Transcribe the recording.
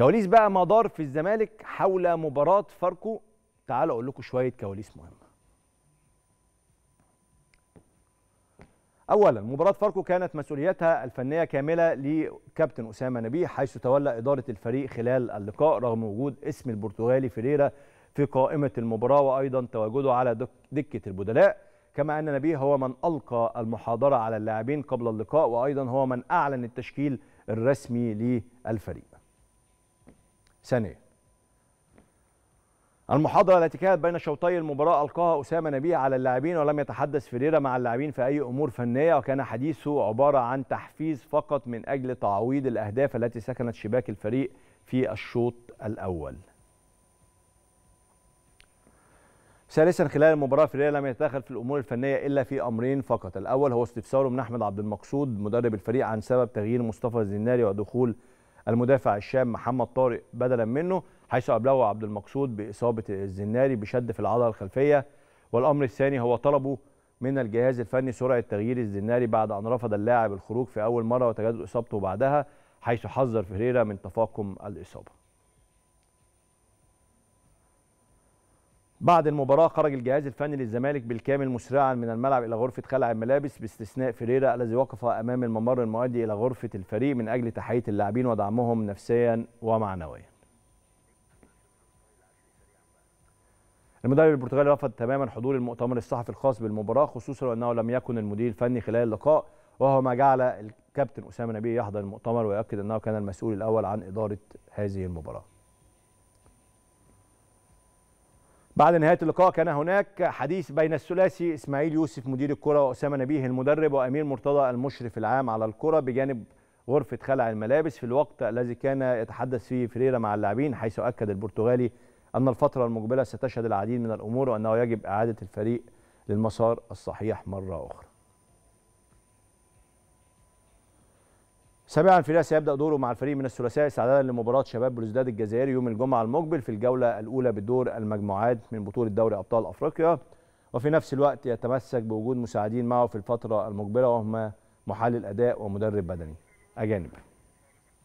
كواليس بقى ما دار في الزمالك حول مباراة فاركو. تعالوا أقول لكم شوية كواليس مهمة اولا مباراة فاركو كانت مسؤوليتها الفنية كاملة لكابتن أسامة نبيه حيث تولى إدارة الفريق خلال اللقاء رغم وجود اسم البرتغالي فيريرا في قائمة المباراة وأيضا تواجده على دك- دكة البدلاء. كما أن نبيه هو من ألقى المحاضرة على اللاعبين قبل اللقاء وأيضا هو من أعلن التشكيل الرسمي للفريق. ثانيا المحاضرة التي كانت بين شوطي المباراة ألقاها أسامة نبيه على اللاعبين ولم يتحدث فيريرا مع اللاعبين في أي أمور فنية وكان حديثه عبارة عن تحفيز فقط من أجل تعويض الأهداف التي سكنت شباك الفريق في الشوط الأول. ثالثا خلال المباراة فيريرا لم يتدخل في الأمور الفنية إلا في أمرين فقط. الأول هو استفساره من أحمد عبد المقصود مدرب الفريق عن سبب تغيير مصطفى الزناري ودخول المدافع الشام محمد طارق بدلا منه حيث أبلغه عبد المقصود بإصابة الزناري بشد في العضلة الخلفية. والأمر الثاني هو طلبه من الجهاز الفني سرعة تغيير الزناري بعد أن رفض اللاعب الخروج في أول مرة وتجدد إصابته بعدها حيث حذر فيريرا من تفاقم الإصابة. بعد المباراة خرج الجهاز الفني للزمالك بالكامل مسرعا من الملعب إلى غرفة خلع الملابس باستثناء فيريرا الذي وقف أمام الممر المؤدي إلى غرفة الفريق من أجل تحية اللاعبين ودعمهم نفسيا ومعنويا. المدرب البرتغالي رفض تماما حضور المؤتمر الصحفي الخاص بالمباراة خصوصا وأنه لم يكن المدير الفني خلال اللقاء وهو ما جعل الكابتن أسامة نبيه يحضر المؤتمر ويؤكد أنه كان المسؤول الأول عن إدارة هذه المباراة. بعد نهاية اللقاء كان هناك حديث بين الثلاثي إسماعيل يوسف مدير الكرة وأسامة نبيه المدرب وأمير مرتضى المشرف العام على الكرة بجانب غرفة خلع الملابس في الوقت الذي كان يتحدث فيه فريرا مع اللاعبين حيث أكد البرتغالي أن الفترة المقبلة ستشهد العديد من الأمور وأنه يجب إعادة الفريق للمسار الصحيح مرة أخرى. سابعا فيريرا سيبدا دوره مع الفريق من الثلاثاء استعدادا لمباراة شباب بلوزداد الجزائري يوم الجمعة المقبل في الجولة الأولى بدور المجموعات من بطولة دوري أبطال أفريقيا. وفي نفس الوقت يتمسك بوجود مساعدين معه في الفترة المقبلة وهم محلل أداء ومدرب بدني. أجانب.